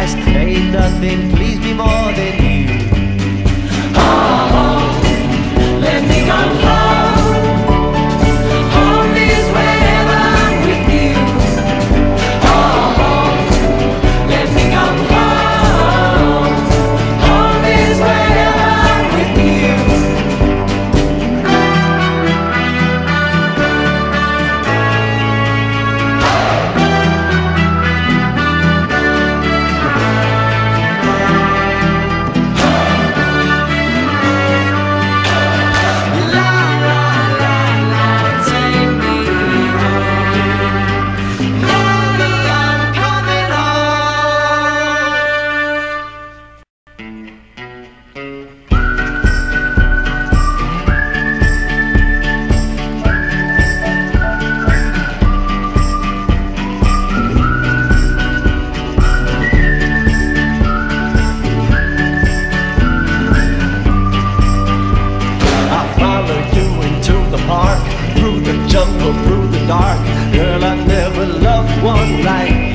Ain't nothing please me more than you. stumble through the dark. Girl, I never loved one like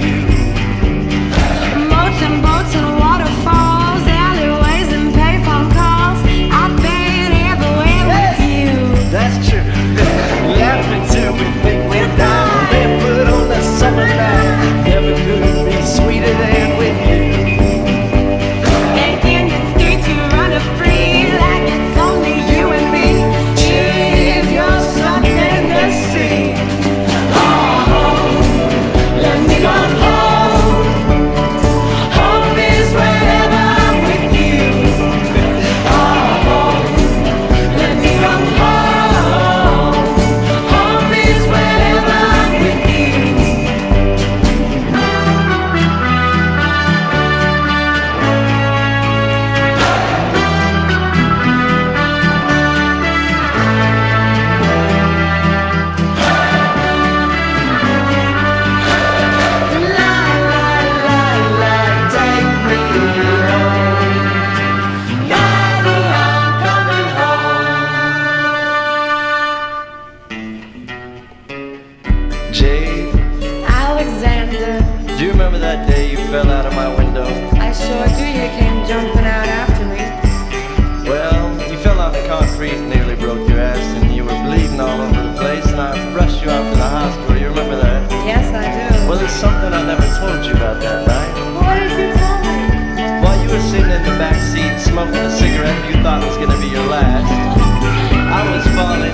Jade? Alexander. Do you remember that day you fell out of my window? I sure do. You came jumping out after me. Well, you fell on the concrete, nearly broke your ass, and you were bleeding all over the place, and I rushed you out to the hospital. You remember that? Yes, I do. Well, there's something I never told you about that night. What did you tell me? While you were sitting in the back seat smoking a cigarette you thought was going to be your last, I was falling.